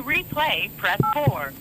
To replay, press 4.